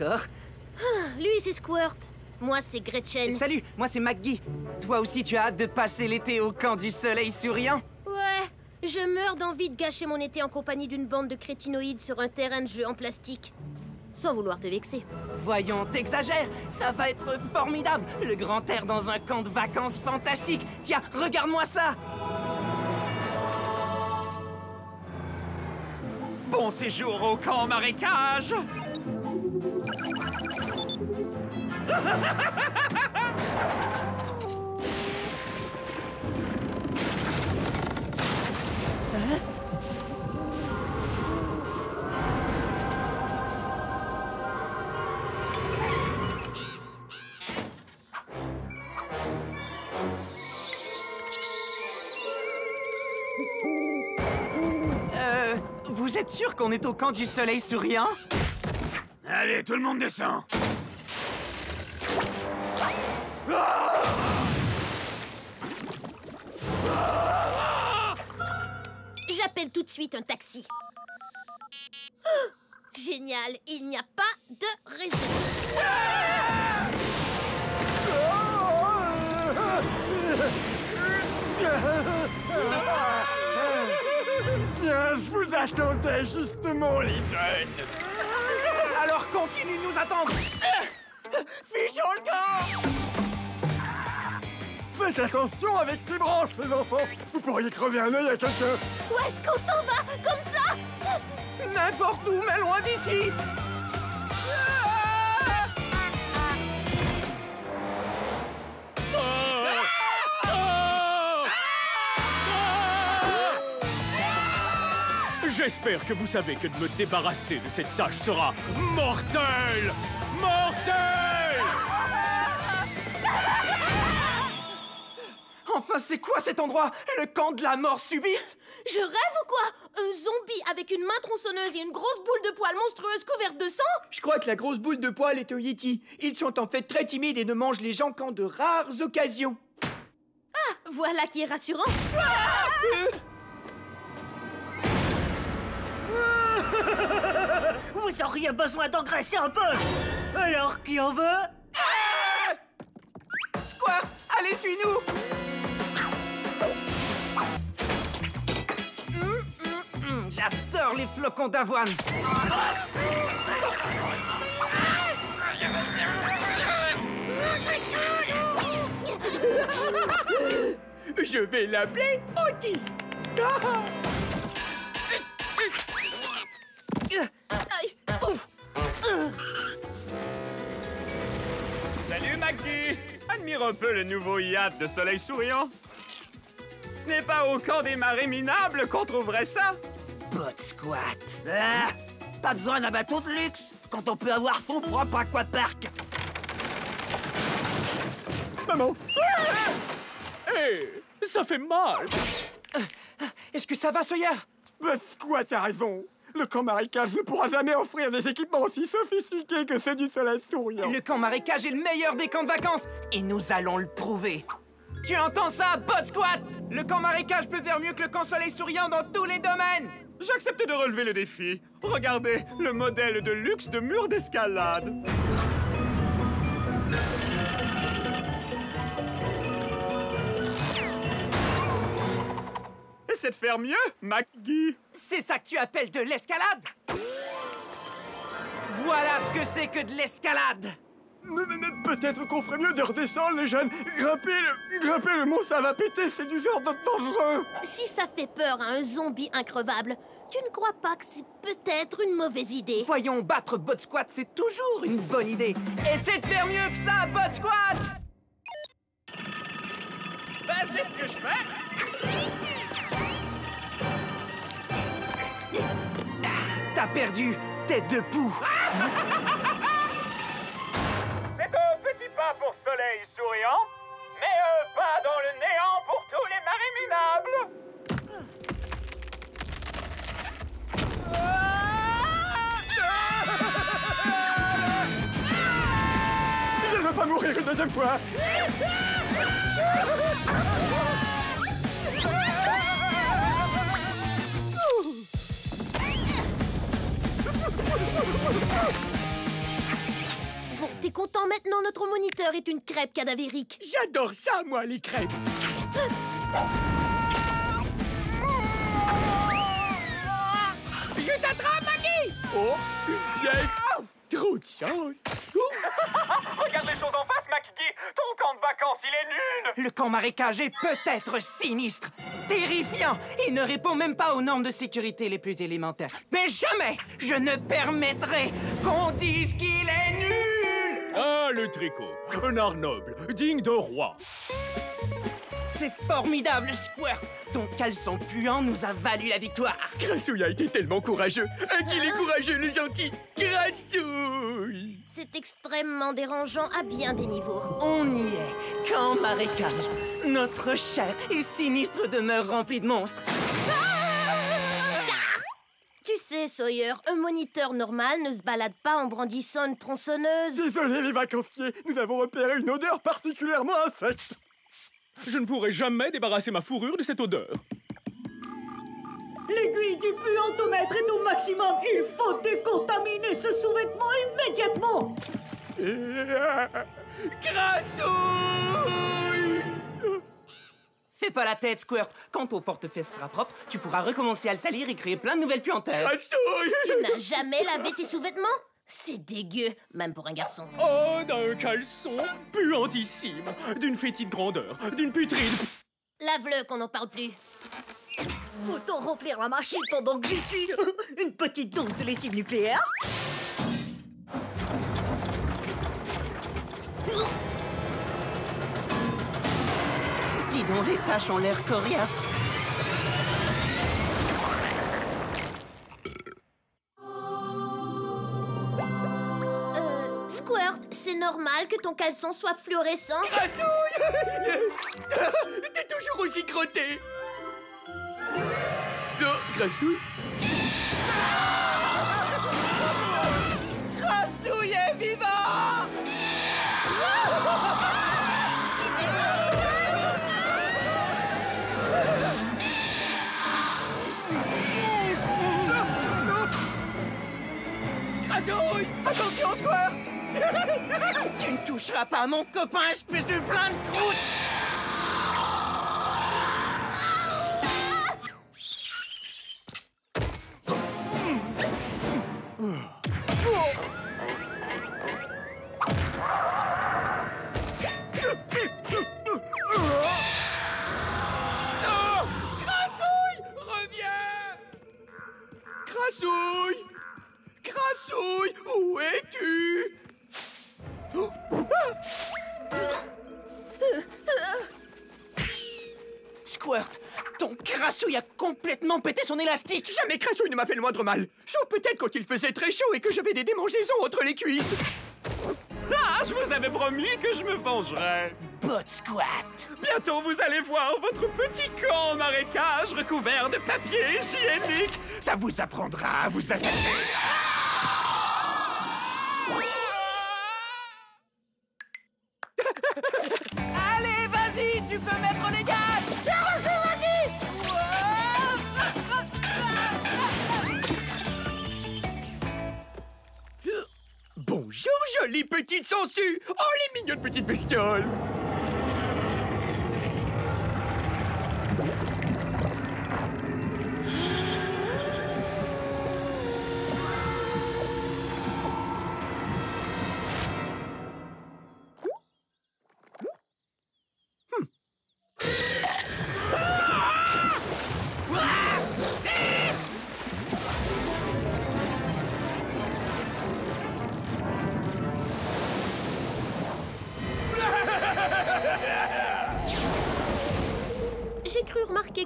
Ah, d'accord. Lui, c'est Squirt. Moi, c'est Gretchen. Salut, moi c'est McGee. Toi aussi, tu as hâte de passer l'été au camp du soleil souriant Ouais, je meurs d'envie de gâcher mon été en compagnie d'une bande de crétinoïdes sur un terrain de jeu en plastique. Sans vouloir te vexer. Voyons, t'exagères Ça va être formidable Le grand air dans un camp de vacances fantastique Tiens, regarde-moi ça Bon séjour au camp marécage vous êtes sûr qu'on est au camp du soleil souriant? Allez, tout le monde descend J'appelle tout de suite un taxi. Oh, génial, il n'y a pas de raison. Tiens, je vous attendais justement, les jeunes Alors continue de nous attendre. Fichons le camp. Faites attention avec ces branches, les enfants. Vous pourriez crever un œil à quelqu'un. Où est-ce qu'on s'en va Comme ça? N'importe où, mais loin d'ici J'espère que vous savez que de me débarrasser de cette tâche sera mortel. Mortel. Enfin, c'est quoi cet endroit? Le camp de la mort subite? Je rêve ou quoi? Un zombie avec une main tronçonneuse et une grosse boule de poils monstrueuse couverte de sang? Je crois que la grosse boule de poil est un Yeti. Ils sont en fait très timides et ne mangent les gens qu'en de rares occasions. Voilà qui est rassurant. Vous auriez besoin d'engraisser un peu. Alors, qui en veut? Squirt, allez, suis-nous. Hum, hum, hum, J'adore les flocons d'avoine. Je vais l'appeler Otis. Salut, McGee Admire un peu le nouveau yacht de soleil souriant. Ce n'est pas au camp des marées minables qu'on trouverait ça. Bot squat. Ah, Pas besoin d'un bateau de luxe quand on peut avoir son propre aquapark. Maman. Hé Ça fait mal. Est-ce que ça va, Sawyer? Bah, quoi, t'as raison Le camp marécage ne pourra jamais offrir des équipements aussi sophistiqués que ceux du soleil souriant Le camp marécage est le meilleur des camps de vacances Et nous allons le prouver Tu entends ça, Bot Squat? Le camp marécage peut faire mieux que le camp soleil souriant dans tous les domaines J'accepte de relever le défi. Regardez, le modèle de luxe de mur d'escalade. Essaie de faire mieux, McGee. C'est ça que tu appelles de l'escalade. Voilà ce que c'est que de l'escalade. Peut-être qu'on ferait mieux de redescendre, les jeunes. Grimper le, grimper le mont, ça va péter, c'est du genre de dangereux. Si ça fait peur à un zombie increvable, tu ne crois pas que c'est peut-être une mauvaise idée. Voyons, battre Bot Squat, c'est toujours une bonne idée. Essaie de faire mieux que ça, Bot Squat. Ben, c'est ce que je fais. T'as perdu, tête de poux C'est un petit pas pour soleil souriant, mais un pas dans le néant pour tous les marées minables. Je ne veux pas mourir une deuxième fois T'es content maintenant Notre moniteur est une crêpe cadavérique. J'adore ça, moi, les crêpes. Je t'attrape, Maggie Oh, une pièce. Trop de chance. Oh, Le camp marécage est peut-être sinistre, terrifiant. Il ne répond même pas aux normes de sécurité les plus élémentaires. Mais jamais je ne permettrai qu'on dise qu'il est nul Ah, le tricot. Un art noble, digne d'un roi. C'est formidable, Squirt Ton caleçon puant nous a valu la victoire Grassouille a été tellement courageux. Un qu'il est courageux, le gentil. Grassouille. C'est extrêmement dérangeant à bien des niveaux. On y est, camp marécage. Notre chère et sinistre demeure remplie de monstres. Tu sais, Sawyer, un moniteur normal ne se balade pas en brandissant une tronçonneuse. Désolé les vacanciers, nous avons repéré une odeur particulièrement infecte. Je ne pourrai jamais débarrasser ma fourrure de cette odeur. L'aiguille du puantomètre est au maximum. Il faut décontaminer ce sous-vêtement immédiatement. Grassouille. Fais pas la tête, Squirt. Quand ton portefeuille sera propre, tu pourras recommencer à le salir et créer plein de nouvelles puanteurs. Grassouille. Tu n'as jamais lavé tes sous-vêtements? C'est dégueu, même pour un garçon. Oh, d'un caleçon puantissime, d'une fétide grandeur, d'une putride. Lave-le qu'on n'en parle plus. Autant remplir la machine pendant que j'y suis. Une petite dose de lessive nucléaire. Dis donc, les tâches ont l'air coriaces. C'est normal que ton caleçon soit fluorescent Grassouille. T'es toujours aussi crotté. Non. Grassouille Attention, Squirt Tu ne toucheras pas mon copain, espèce de plein de croûte crassouille a complètement pété son élastique. Jamais Grassouille ne m'a fait le moindre mal. Sauf peut-être quand il faisait très chaud et que j'avais des démangeaisons entre les cuisses. Ah, je vous avais promis que je me vengerais. Bot squat. Bientôt, vous allez voir votre petit camp en marécage recouvert de papier hygiénique. Ça vous apprendra à vous attaquer jolie petite sangsue Oh, les mignonnes petites bestioles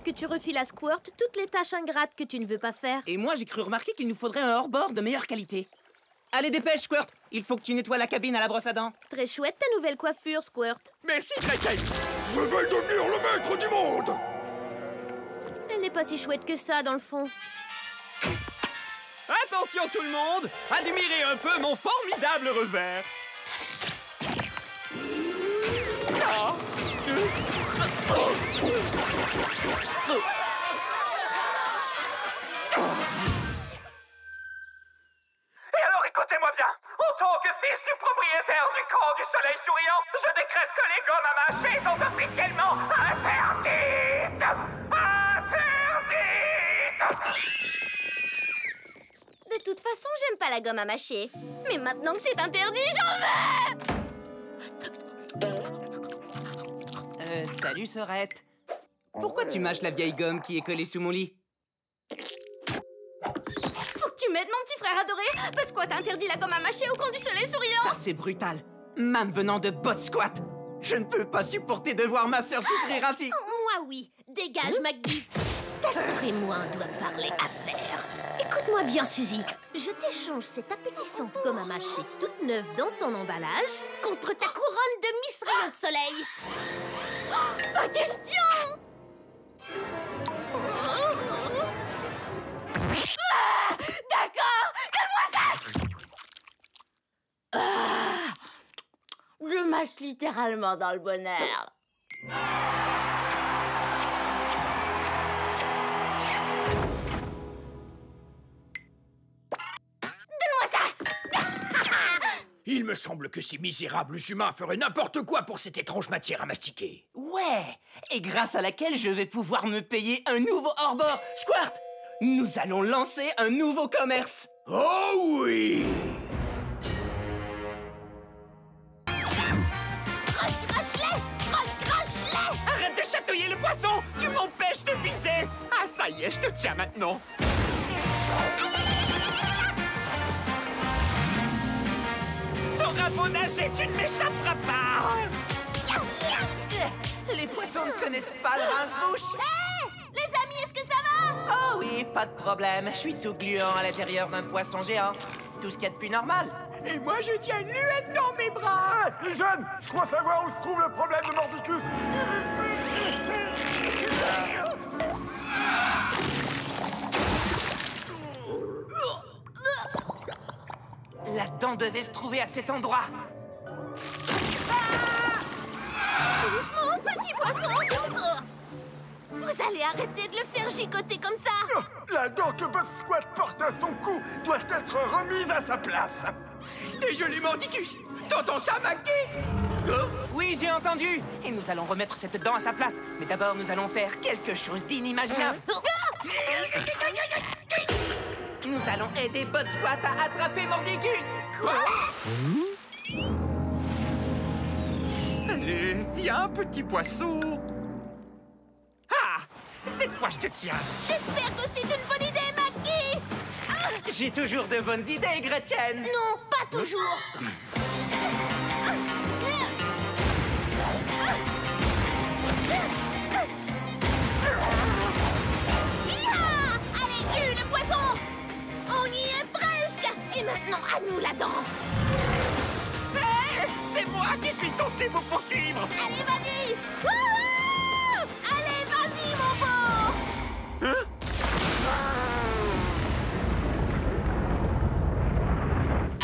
que tu refiles à Squirt toutes les tâches ingrates que tu ne veux pas faire. Et moi, j'ai cru remarquer qu'il nous faudrait un hors-bord de meilleure qualité. Allez, dépêche, Squirt Il faut que tu nettoies la cabine à la brosse à dents. Très chouette ta nouvelle coiffure, Squirt. Merci, Gretchen Je vais devenir le maître du monde Elle n'est pas si chouette que ça, dans le fond. Attention tout le monde Admirez un peu mon formidable revers Ah. Et alors, Écoutez-moi bien. En tant que fils du propriétaire du camp du soleil souriant, je décrète que les gommes à mâcher sont officiellement interdites Interdites De toute façon, j'aime pas la gomme à mâcher. Mais maintenant que c'est interdit, j'en veux Euh, salut, Sorette. Pourquoi tu mâches la vieille gomme qui est collée sous mon lit Faut que tu m'aides, mon petit frère adoré quoi, t'as interdit la gomme à mâcher au camp du soleil souriant Ça, c'est brutal. Même venant de Bot Squat. Je ne peux pas supporter de voir ma sœur souffrir ainsi. Moi, oui. Dégage, McGee. Ta sœur et moi, on doit parler affaires. Écoute-moi bien, Suzy. Je t'échange cette appétissante gomme à mâcher toute neuve dans son emballage contre ta couronne de Miss Rayon de Soleil. Oh, pas question Je mâche littéralement dans le bonheur. Donne-moi ça Il me semble que ces misérables humains feraient n'importe quoi pour cette étrange matière à mastiquer. Ouais Et grâce à laquelle je vais pouvoir me payer un nouveau hors-bord. Squirt Nous allons lancer un nouveau commerce. Oh oui ça y est, je te tiens maintenant T'auras beau nager, tu ne m'échapperas pas Les poissons ne connaissent pas le rince-bouche. Hé Les amis, est-ce que ça va? Oh oui, pas de problème. Je suis tout gluant à l'intérieur d'un poisson géant. Tout ce qu'il y a de plus normal. Et moi, je tiens une luette dans mes bras Les jeunes, je crois savoir où se trouve le problème de Mordicus. La dent devait se trouver à cet endroit. Doucement, petit poisson Vous allez arrêter de le faire gigoter comme ça La dent que Boss Squat porte à son cou doit être remise à sa place. Désolé, Mordicus T'entends ça, McGee Oui, j'ai entendu. Et nous allons remettre cette dent à sa place. Mais d'abord, nous allons faire quelque chose d'inimaginable. Nous allons aider Bot Squat à attraper Mordicus. Allez, viens, petit poisson. Ah Cette fois, je te tiens. J'espère que c'est une bonne idée, Maggie. J'ai toujours de bonnes idées, Gretchen. Non, pas toujours C'est moi qui suis censé vous poursuivre. Allez, vas-y. Allez, vas-y, mon beau.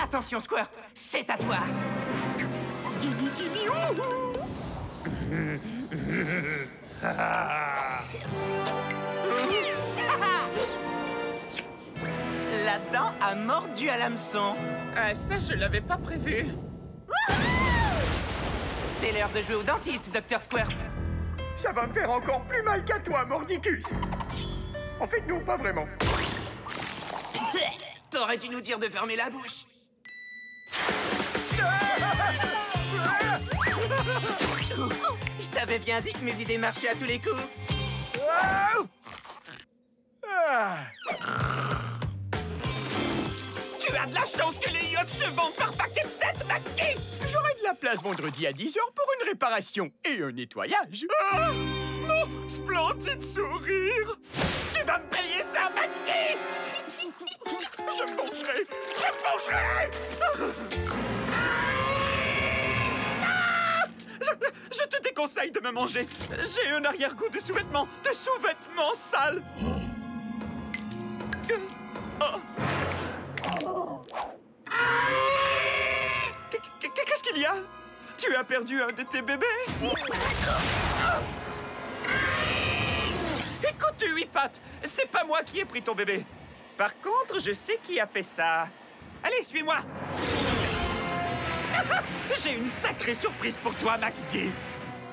Attention, Squirt, c'est à toi. La dent a mordu à l'hameçon. Ah, ça, je l'avais pas prévu C'est l'heure de jouer au dentiste, Dr. Squirt. Ça va me faire encore plus mal qu'à toi, Mordicus En fait, non, pas vraiment. T'aurais dû nous dire de fermer la bouche. Je t'avais bien dit que mes idées marchaient à tous les coups. De la chance que les yachts se vendent par paquet de 7, Mackie J'aurai de la place vendredi à 10h pour une réparation et un nettoyage. Ah Mon splendide sourire. Tu vas me payer ça, Mackie Je me vengerai Je me vengerai. Je, je te déconseille de me manger. J'ai un arrière-goût de sous-vêtements, de sous-vêtements sales Tu as perdu un de tes bébés. Écoute, huit pattes, c'est pas moi qui ai pris ton bébé. Par contre, je sais qui a fait ça. Allez, suis-moi. J'ai une sacrée surprise pour toi, McGee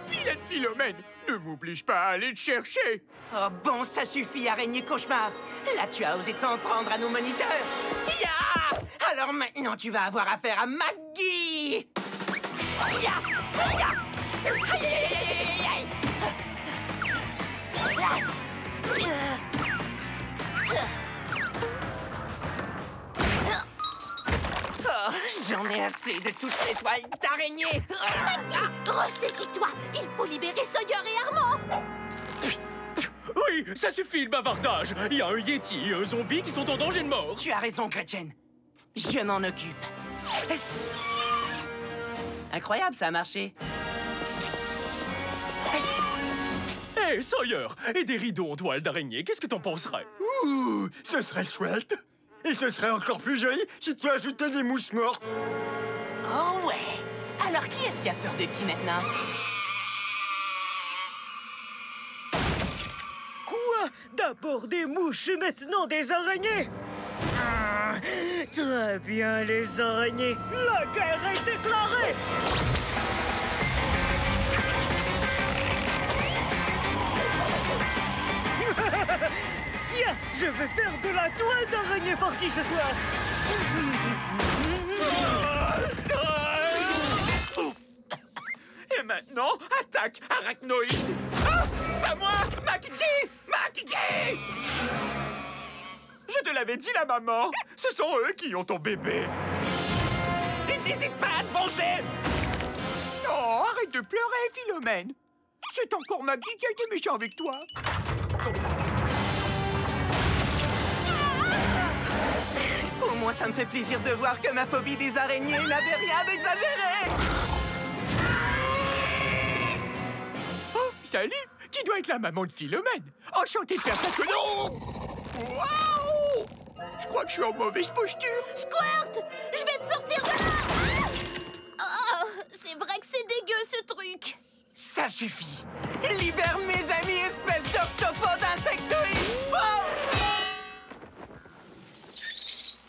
Vilaine Philomène, ne m'oblige pas à aller te chercher. Oh bon, ça suffit, araignée cauchemar. Là, tu as osé t'en prendre à nos moniteurs. Ya! Alors maintenant, tu vas avoir affaire à Maggie Oh, J'en ai assez de toutes ces toiles d'araignée. Maggie, ressaisis-toi Il faut libérer Sawyer et Armand. Oui, ça suffit le bavardage. Il y a un Yeti et un zombie qui sont en danger de mort. Tu as raison, chrétienne. Je m'en occupe. Incroyable, ça a marché. Hé, Sawyer Et des rideaux en toile d'araignée, qu'est-ce que t'en penserais? Ouh, ce serait chouette. Et ce serait encore plus joli si tu ajoutais des mousses mortes. Oh ouais Alors qui est-ce qui a peur de qui maintenant? Quoi? D'abord des mouches et maintenant des araignées? Ah, Très bien, les araignées. La guerre est déclarée. Tiens, je vais faire de la toile d'araignée farcie ce soir. Et maintenant, attaque arachnoïde. Ah Pas moi McGee McGee Je te l'avais dit, la maman Ce sont eux qui ont ton bébé Et n'hésite pas à te venger Oh, arrête de pleurer, Philomène. C'est encore Maggie qui a été méchant avec toi. Au moins, ça me fait plaisir de voir que ma phobie des araignées n'avait rien d'exagéré Oh, salut Tu dois être la maman de Philomène. Enchanté de faire ta connerie. Waouh Je crois que je suis en mauvaise posture. Squirt! Je vais te sortir de là! Oh, c'est vrai que c'est dégueu ce truc! Ça suffit. Libère mes amis, espèce d'octopode insectoïde Oh